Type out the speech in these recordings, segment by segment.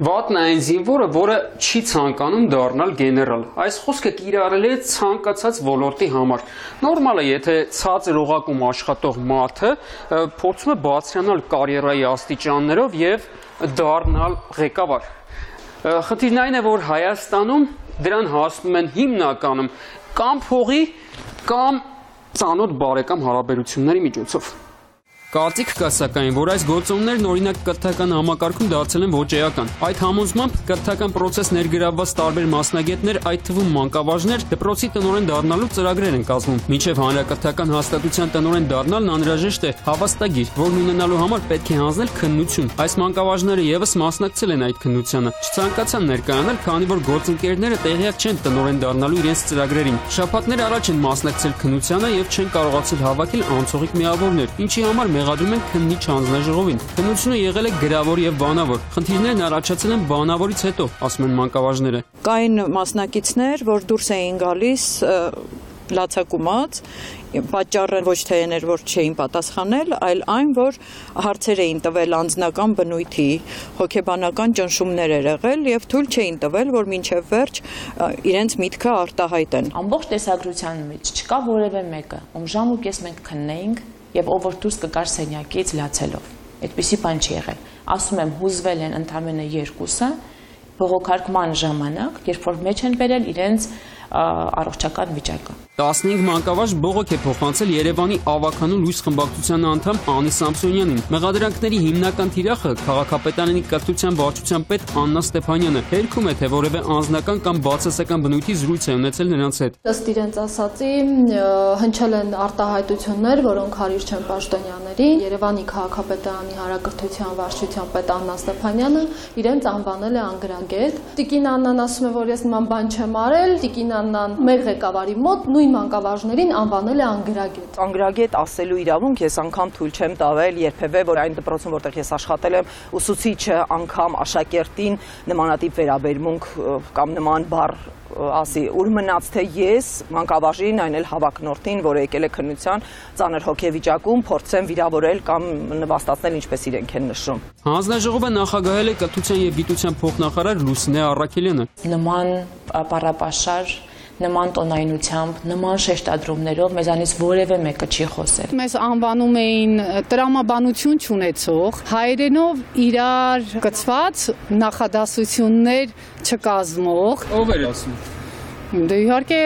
Վատն այն զինվորը, որը չի ցանկանում դառնալ գեներալ։ Այս խոսքը կիրառել է ցանկացած ոլորտի համար։ Նորմալ է, եթե ցածր օղակում աշխատող մարդը փորձում է բարձրանալ կարիերայի աստիճաններով եւ դառնալ ղեկավար։ Խնդիրն այն է, որ Հայաստանում դրան հասնում են հիմնականում կամ փողի, կամ ծանոթ բարեկամ հարաբերությունների միջոցով։ Կարծիք կա սակայն, որ այս գործոններն օրինակ կրթական համակարգում դարձել են ոչ էական։ Այդ համոզմամբ կրթական process ներգրավված տարբեր մասնագետներ, այդ թվում մանկավարժներ, դպրոցի տնօրեն դառնալու ծրագրեր են կազմում։ Մինչև հանրակրթական հաստատության տնօրեն դառնալն անհրաժեշտ է հավաստագիր, որն ունենալու համար պետք է հանձնել քննություն։ Այս մանկավարժները եւս մասնակցել են այդ քննությանը։ Չցանկացան ներկայանալ, քանի որ գործընկերները տեղյակ չեն տնօրեն դառնալու իրենց ծրագրերին։ Շաբաթներ առաջ են մասնակցել քննությանը եւ չեն կարողացել հավաքել անցողիկ միավորներ, ինչի համար մեղադրում են քննիչ հանձնաժողովին։ Քննությունը եղել է գրավոր եւ բանավոր։ Խնդիրներն առաջացել են բանավորից հետո, ասում են մանկավարժները։ Կային մասնակիցներ, որ դուրս էին գալիս լացակումած պատճառը ոչ թե այն էր որ չէին պատասխանել, այլ այն որ հարցեր էին տվել անձնական բնույթի, հոգեբանական ճնշումներ էր եղել եւ թույլ չէին տվել որ մինչեւ վերջ իրենց միտքը արտահայտեն։ Ամբողջ տեսագրության մեջ չկա որևէ մեկը, ում ժամ ու կես մենք քննեինք եւ ով որ դուրս կգար սենյակից լացելով։ Այդպիսի բան չի եղել։ Ասում եմ, հուզվել են ընդամենը երկուսը բողոքարկման ժամանակ, երբ որ մեջ են բերել իրենց առողջական վիճակը։ 15 մանկավարժ բողոք է փոխանցել Երևանի Ավականու լույս խմբակցության անդամ Անի Սամսոնյանին։ Մեղադրանքների հիմնական թիրախը քաղաքապետարանի կրթության վարչության պետ Աննա Ստեփանյանը հերքում է, թե որևէ անձնական կամ բացասական բնույթի զրույց է ունեցել նրանց հետ։ Ըստ իրենց ասացի, հնչել են արտահայտություններ, որոնք հարիր չեն պաշտոնյաների։ Երևանի քաղաքապետարանի հանրակրթության վարչության պետ Աննա Ստեփանյանը իրենց անվանել է անգրագետ։ Տիկին Աննան ասում է, որ ես նման բան չեմ արել։ Տիկին Աննան մեր ղեկավարի մոտ նույն նույն մանկավարժներին անվանել է անգրագետ։ Անգրագետ ասելու իրավունք ես անգամ թույլ չեմ տավել երբևէ, որ այն դպրոցում, որտեղ ես աշխատել եմ, ուսուցիչը անգամ աշակերտին նմանատիպ վերաբերմունք կամ նման բառ ասի, ուր մնաց թե ես մանկավարժին, այն էլ հավակնորդին, որը եկել է քննության ծանր հոգեվիճակում, փորձեմ վիրավորել կամ նվաստացնել ինչպես իրենք են նշում։ Հանձնաժողովը նախագահել է կրթության եւ գիտության փոխնախարար Լուսինե Առաքելյանը։ Նման պարապաշար նման տոնայնությամբ, նման շեշտադրումներով մեզանից որևէ մեկը չի խոսել։ Մեզ անվանում էին տրամաբանություն չունեցող, հայերենով իրար գծված նախադասություններ չկազմող։ Ով էր ասում։ Դե իհարկե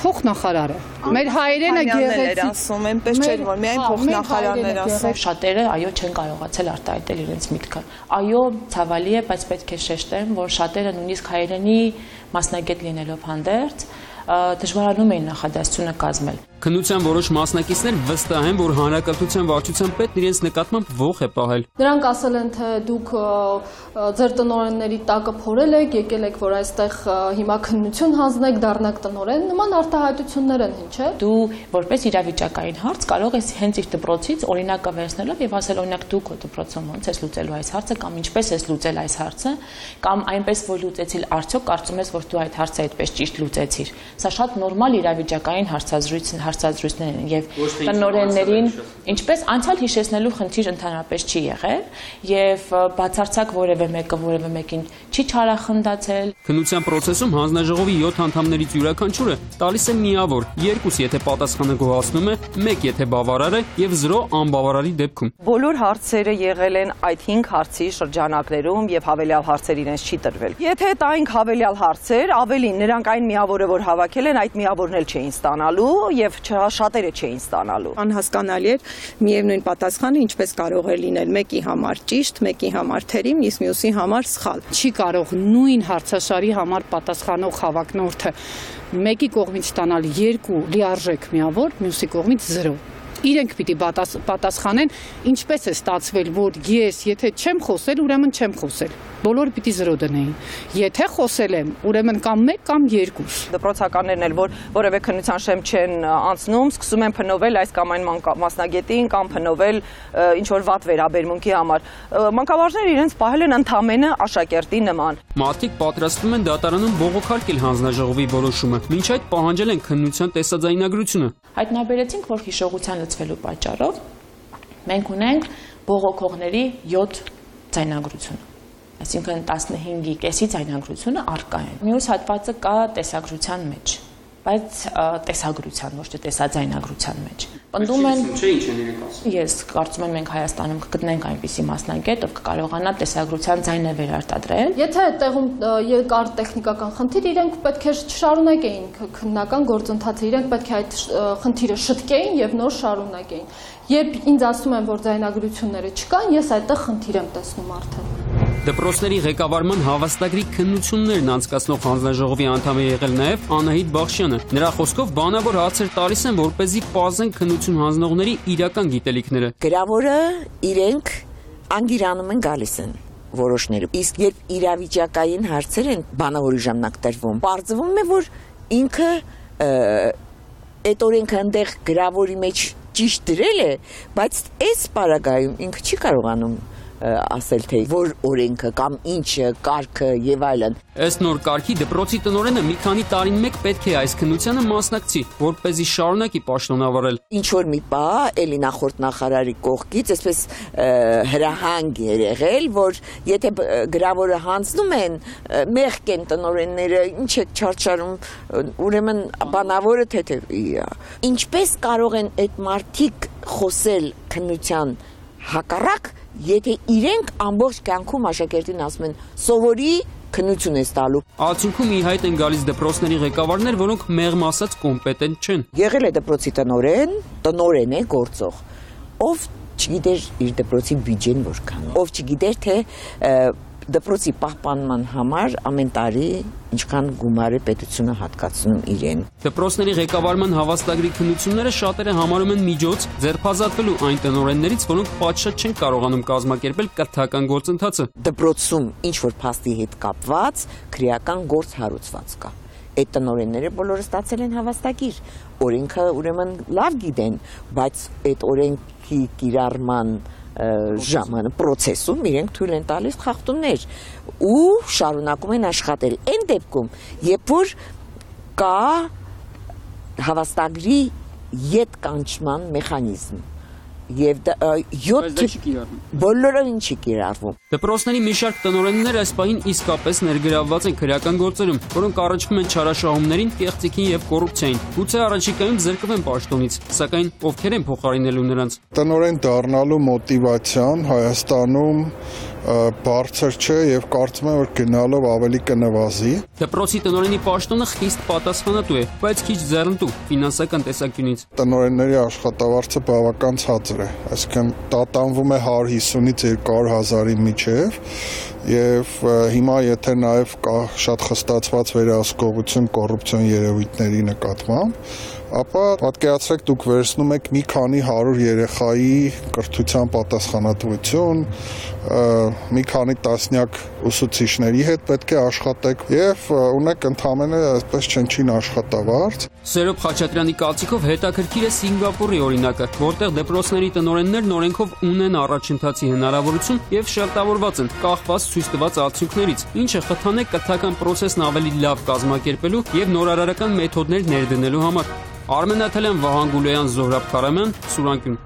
փոխնախարարը։ Մեր հայրենը գեղեցիկ ասում, այնպես չէր որ միայն փոխնախարարներ ասում։ Շատերը այո չեն կարողացել արտահայտել իրենց միտքը։ Այո, ցավալի է, բայց պետք է շեշտեմ, որ շատերը նույնիսկ հայրենի մասնագետ լինելով հանդերձ դժվարանում էին նախադասությունը կազմել։ Քննության որոշ մասնակիցներ վստահ են, որ հանրակրթության վարչության պետն իրենց նկատմամբ ող է պահել։ Նրանք ասել են, թե դուք ձեր տնօրենների տակը փորել եք, եկել եք, որ այստեղ հիմա քննություն հանձնեք, դառնաք տնօրեն, նման արտահայտություններ են, ինչ է։ Դու որպես իրավիճակային հարց կարող ես հենց իր դպրոցից օրինակը վերցնելով եւ ասել օրինակ դու քո դպրոցում ոնց ես լուծելու այս հարցը կամ ինչպես ես լուծել այս հարցը կամ այնպես որ լուծեցիլ արդյոք կարծում ես որ դու այդ հարցը այդպես ճիշտ լուծեցիր։ Սա շատ նորմալ իրավիճակային հարցազրույցն հարցազրույցներ են եւ տնօրեններին ինչպես անցյալ հիշեցնելու խնդիր ընդհանրապես չի եղել եւ բացարձակ որևէ մեկը որևէ մեկին չի չարախնդացել քննության process-ում հանձնաժողովի 7 անդամներից յուրաքանչյուրը տալիս է միավոր 2 եթե պատասխանը գոհացնում է 1 եթե բավարար է եւ 0 անբավարարի դեպքում բոլոր հարցերը եղել են այդ 5 հարցի շրջանակներում եւ հավելյալ հարցեր իրենց չի տրվել եթե տայինք հավելյալ հարցեր ավելին նրանք այն միավորը որ հավաքել են այդ միավորն էլ չէին ստանալու եւ շատերը չէին ստանալու։ Անհասկանալի էր միևնույն պատասխանը ինչպես կարող է լինել մեկի համար ճիշտ, մեկի համար թերիմ, իսկ մյուսի համար սխալ։ Չի կարող նույն հարցաշարի համար պատասխանող հավակնորդը մեկի կողմից ստանալ երկու լիարժեք միավոր, մյուսի կողմից 0 իրենք պիտի պատասխանեն ինչպես է ստացվել որ ես եթե չեմ խոսել ուրեմն չեմ խոսել բոլորը պիտի 0 դնեին։ Եթե խոսել եմ, ուրեմն կամ 1 կամ 2։ Դպրոցականներն էլ որ որևէ քննության շեմ չեն անցնում, սկսում են փնովել այս կամ այն մասնագետին կամ փնովել ինչ որ վատ վերաբերմունքի համար։ Մանկավարժները իրենց պահել են ընդամենը աշակերտի նման։ Մարդիկ պատրաստվում են դատարանում բողոքարկել հանձնաժողովի որոշումը, ոչ այդ պահանջել են քննության տեսաձայնագրությունը։ Հայտնաբերեցինք, որ հիշողության լցվելու պատճառով մենք ունենք բողոքողների 7 ձայնագրություն այսինքն 15-ի կեսի ձայնագրությունը արկա է։ Մյուս հատվածը կա տեսագրության մեջ, բայց տեսագրության, ոչ թե տեսաձայնագրության մեջ։ Պնդում են Չէ, ինչ են իրենք ասում։ Ես կարծում եմ մենք Հայաստանում կգտնենք այնպիսի մասնագետ, ով կկարողանա տեսագրության ձայնը վերարտադրել։ Եթե այդտեղում ը, եկար տեխնիկական խնդիր, իրենք պետք է շարունակեին քննական գործընթացը, իրենք պետք է այդ խնդիրը շտկեին եւ նոր շարունակեին։ Երբ ինձ ասում են, որ ձայնագրությունները չկան, ես այդտեղ խնդիր եմ տեսնում արդեն։ Դպրոցների ղեկավարման հավաստագրի քննություններն անցկացնող հանձնաժողովի անդամ է եղել նաև Անահիտ Բախշյանը։ Նրա խոսքով բանավոր հացեր տալիս են, որպեսզի պարզեն քննություն հանձնողների իրական գիտելիքները։ Գրավորը իրենք անգիրանում են գալիս են որոշները։ Իսկ երբ իրավիճակային հարցեր են բանավորի ժամանակ տրվում, բարձվում է, որ ինքը այդ օրենքը այնտեղ գրավորի մեջ ճիշտ դրել է, բայց այս պարագայում ինքը չի կարողանում ասել թե որ օրենքը կամ ինչը, կարգը եւ այլն Ըստ նոր կարգի դպրոցի տնօրենը մի քանի տարին մեկ պետք է այս քննությանը մասնակցի, որպեսզի շարունակի պաշտոնավարել։ ինչ որ մի բա էլի նախորդ նախարարի կողքից այսպես հրահանգ է եղել որ եթե գրավորը հանձնում են մեղք են տնորենները ինչ է չարչարում ուրեմն բանավորը թեթևի է ինչպես կարող են այդ մարդիկ խոսել քննության հակառակ եթե իրենք ամբողջ կյանքում աշակերտին ասում են սովորի քննություն է տալու Արդյունքում ի հայտ են գալիս դպրոցների ղեկավարներ, որոնք մեղմ ասած կոմպետենտ չեն։ եղել է դպրոցի տնորեն, տնորեն է գործող, ով չգիտեր իր դպրոցի բյուջեն որքան, ով չգիտեր թե դպրոցի պահպանման համար ամեն տարի ինչքան գումար է պետությունը հատկացնում իրեն։ Դպրոցների ղեկավարման հավաստագրի քննությունները շատերը համարում են միջոց ձերբազատվելու այն տնօրեններից, որոնք պատշաճ չեն կարողանում կազմակերպել կրթական գործընթացը։ Դպրոցում ինչ որ փաստի հետ կապված քրեական գործ հարուցված կա։ Այդ տնորենները բոլորը ստացել են հավաստագիր։ Օրենքը ուրեմն լավ գիտեն, բայց այդ օրենքի կիրառման ժամանակ process-ում իրենք թույլ են տալիս խախտումներ ու շարունակում են աշխատել այն դեպքում, երբ որ կա հավաստագրի յետ կանչման մեխանիզմ եւ դա, ը, յոթ Բայց դա չի կիրառվում։ Դպրոցների մի շարք տնօրեններ այս պահին իսկապես ներգրավված են քրեական գործերում, որոնք առնչվում են չարաշահումներին, կեղծիքին եւ կոռուպցիային։ Գուցե առաջիկայում զրկվեն պաշտոնից, սակայն ովքեր են փոխարինելու նրանց։ տնորեն դառնալու մոտիվացիան Հայաստանում բարձր չէ եւ կարծում եմ որ գնալով ավելի կնվազի Դպրոցի տնօրենի պաշտոնը խիստ պատասխանատու է, բայց քիչ ձեռնտու ֆինանսական տեսակյունից։ տնորենների աշխատավարձը բավական ցածր է այսինքն տատանվում է 150-ից 200 հազարի միջև եւ հիմա եթե նաեւ կա շատ խստացված վերահսկողություն կոռուպցիոն երևույթների նկատմամբ ապա պատկերացրեք դուք վերցնում եք մի քանի 100 երեխայի կրթության պատասխանատվություն մի քանի տասնյակ ուսուցիչների հետ պետք է աշխատեք եւ ունեք ընդհանրապես այսպես չնչին աշխատավարձ Սերոբ Խաչատրյանի կարծիքով հետաքրքիր է Սինգապուրի օրինակը, որտեղ դպրոցների տնօրեններն օրենքով ունեն առաջընթացի հնարավորություն եւ շերտավորված են, կախված ցույց տված արդյունքներից, ինչը խթան է կրթական process-ն ավելի լավ կազմակերպելու եւ նորարարական մեթոդներ ներդնելու համար։ Արմեն Աթալյան, Վահան Գուլոյան, Զոհրաբ Կարամյան, Սուրանկյուն։